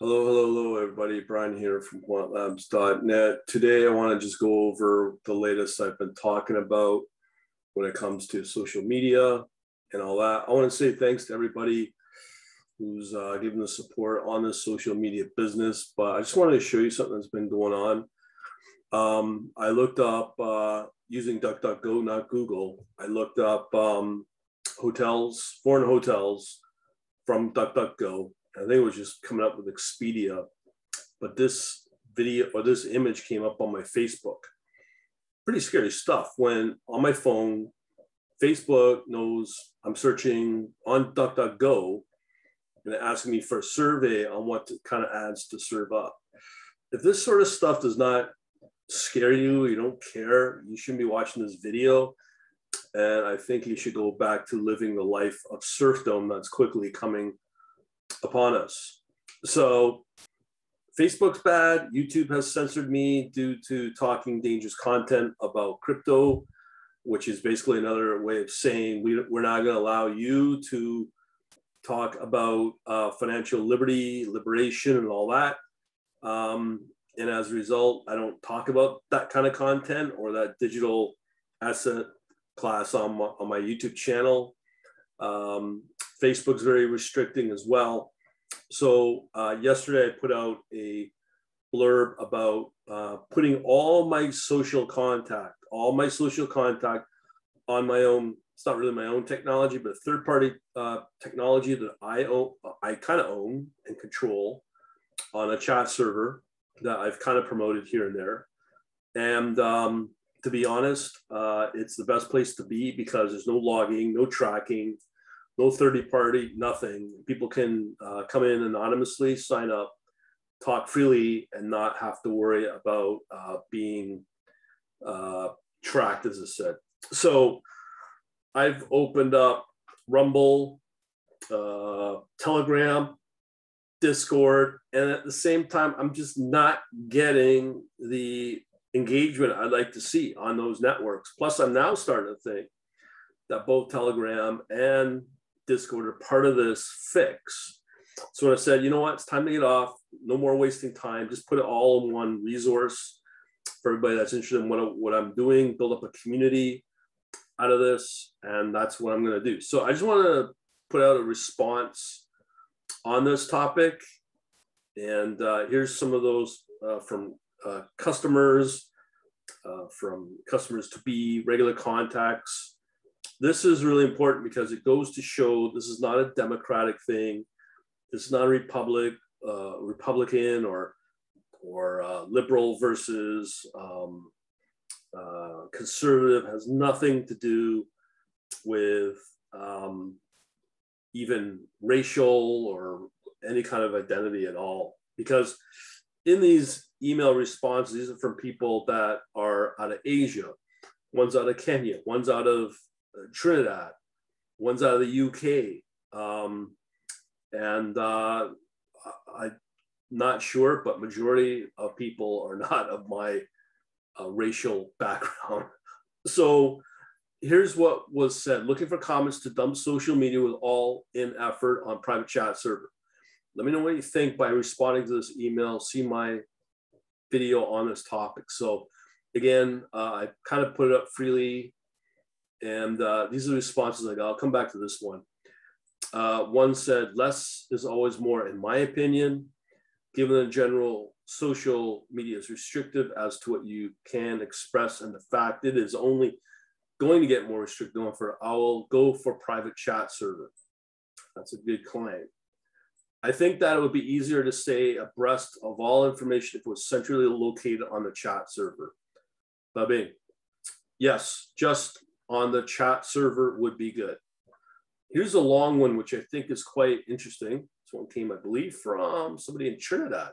Hello, hello, hello, everybody. Bryan here from quantlabs.net. Today, I want to just go over the latest I've been talking about when it comes to social media and all that. I want to say thanks to everybody who's uh, given the support on this social media business, but I just wanted to show you something that's been going on. Um, I looked up uh, using DuckDuckGo, not Google. I looked up um, hotels, foreign hotels from DuckDuckGo I think it was just coming up with Expedia, but this video or this image came up on my Facebook. Pretty scary stuff when on my phone, Facebook knows I'm searching on DuckDuckGo and asking me for a survey on what kind of ads to serve up. If this sort of stuff does not scare you, you don't care, you shouldn't be watching this video. And I think you should go back to living the life of serfdom that's quickly coming upon us. So Facebook's bad. YouTube has censored me due to talking dangerous content about crypto, which is basically another way of saying we, we're not going to allow you to talk about uh, financial liberty, liberation, and all that. Um, and as a result, I don't talk about that kind of content or that digital asset class on my, on my YouTube channel. Um, Facebook's very restricting as well. So uh, yesterday I put out a blurb about uh, putting all my social contact, all my social contact on my own. It's not really my own technology, but third party uh, technology that I own, I kind of own and control on a chat server that I've kind of promoted here and there. And um, to be honest, uh, it's the best place to be because there's no logging, no tracking, no third party, nothing. People can uh, come in anonymously, sign up, talk freely, and not have to worry about uh, being uh, tracked, as I said. So I've opened up Rumble, uh, Telegram, Discord, and at the same time, I'm just not getting the engagement I'd like to see on those networks. Plus, I'm now starting to think that both Telegram and Discord are part of this fix. So I said, you know what, it's time to get off. No more wasting time. Just put it all in one resource for everybody that's interested in what, what I'm doing, build up a community out of this. And that's what I'm going to do. So I just want to put out a response on this topic. And uh, here's some of those uh, from uh, customers, uh, from customers to be regular contacts, this is really important because it goes to show this is not a democratic thing. This is not a republic, uh, Republican or or uh, liberal versus um, uh, conservative has nothing to do with um, even racial or any kind of identity at all. Because in these email responses, these are from people that are out of Asia, one's out of Kenya, one's out of Trinidad, one's out of the UK. Um, and uh, I'm not sure, but majority of people are not of my uh, racial background. So here's what was said. Looking for comments to dump social media with all in effort on private chat server. Let me know what you think by responding to this email. See my video on this topic. So again, uh, I kind of put it up freely and uh, these are the responses I got. I'll come back to this one. Uh, one said, less is always more, in my opinion, given the general social media is restrictive as to what you can express and the fact it is only going to get more restrictive for I will go for private chat server. That's a good claim. I think that it would be easier to stay abreast of all information if it was centrally located on the chat server. Babing. Yes, just on the chat server would be good. Here's a long one, which I think is quite interesting. This one came, I believe, from somebody in Trinidad.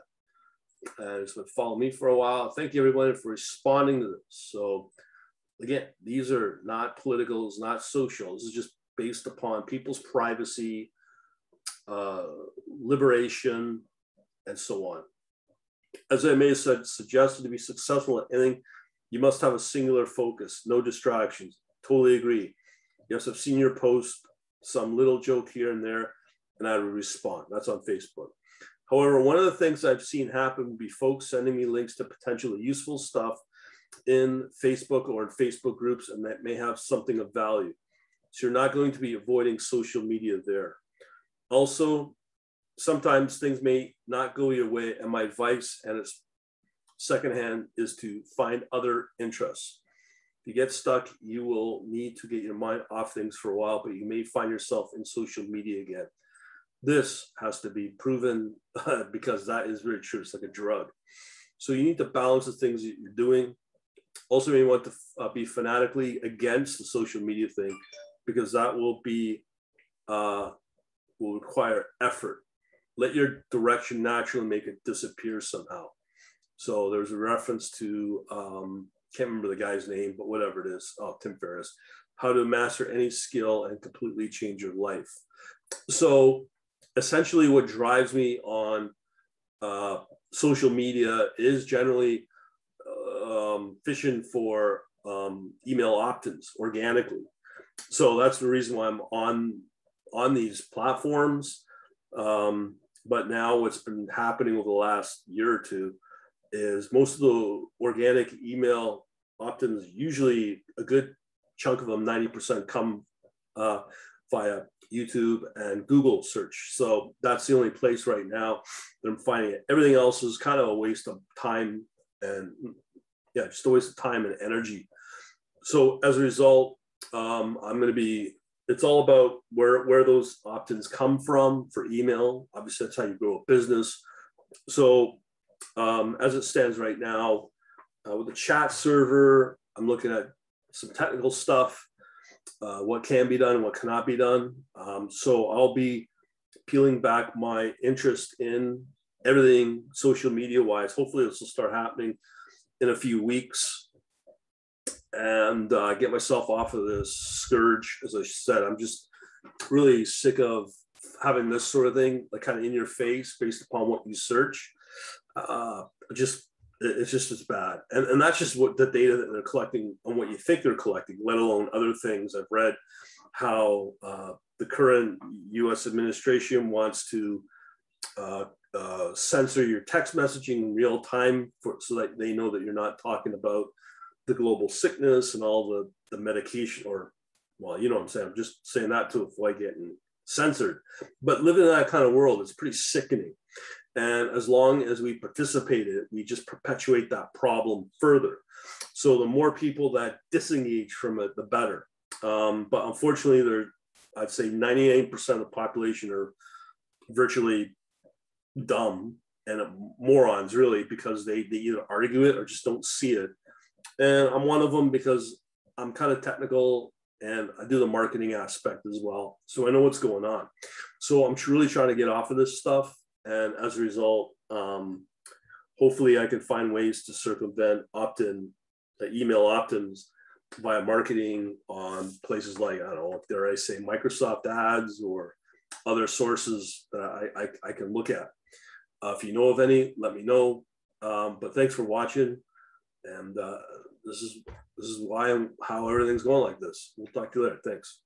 And it's been following me for a while. Thank you, everyone, for responding to this. So, again, these are not political, it's not social. This is just based upon people's privacy, uh, liberation, and so on. As I may have said, suggested to be successful at anything, you must have a singular focus, no distractions. Totally agree. Yes, I've seen your post, some little joke here and there, and I would respond. That's on Facebook. However, one of the things I've seen happen would be folks sending me links to potentially useful stuff in Facebook or in Facebook groups, and that may have something of value. So you're not going to be avoiding social media there. Also, sometimes things may not go your way, and my advice, and it's secondhand, is to find other interests. You get stuck, you will need to get your mind off things for a while, but you may find yourself in social media again. This has to be proven because that is very true. It's like a drug. So you need to balance the things that you're doing. Also, you want to uh, be fanatically against the social media thing because that will be uh, will require effort. Let your direction naturally make it disappear somehow. So there's a reference to um, can't remember the guy's name, but whatever it is, oh Tim Ferriss, how to master any skill and completely change your life. So essentially, what drives me on uh, social media is generally um, fishing for um, email opt-ins organically. So that's the reason why I'm on on these platforms. Um, but now what's been happening over the last year or two is most of the organic email opt-ins, usually a good chunk of them, 90% come uh, via YouTube and Google search. So that's the only place right now that I'm finding it. Everything else is kind of a waste of time and yeah, just a waste of time and energy. So as a result, um, I'm going to be. It's all about where where those opt-ins come from for email. Obviously, that's how you grow a business. So um, as it stands right now, uh, with the chat server, I'm looking at some technical stuff, uh, what can be done, what cannot be done. Um, so I'll be peeling back my interest in everything social media wise. Hopefully, this will start happening in a few weeks and uh, get myself off of this scourge. As I said, I'm just really sick of having this sort of thing, like kind of in your face based upon what you search. Uh, just it's just as bad, and and that's just what the data that they're collecting on what you think they're collecting, let alone other things. I've read how uh, the current U.S. administration wants to uh, uh, censor your text messaging in real time for, so that they know that you're not talking about the global sickness and all the, the medication or well you know what i'm saying i'm just saying that to avoid getting censored but living in that kind of world is pretty sickening and as long as we participate in it we just perpetuate that problem further. So the more people that disengage from it the better. Um, but unfortunately there i'd say 98% of the population are virtually dumb and morons really because they, they either argue it or just don't see it. And i'm one of them because i'm kind of technical and i do the marketing aspect as well. So i know what's going on. So i'm truly trying to get off of this stuff and as a result um, hopefully i can find ways to circumvent opt-in email opt-ins via marketing on places like i don't know dare i say microsoft ads or other sources that I, I, I can look at uh, if you know of any, let me know. Um, but thanks for watching. And uh, this is this is why I'm how everything's going like this. We'll talk to you later. Thanks.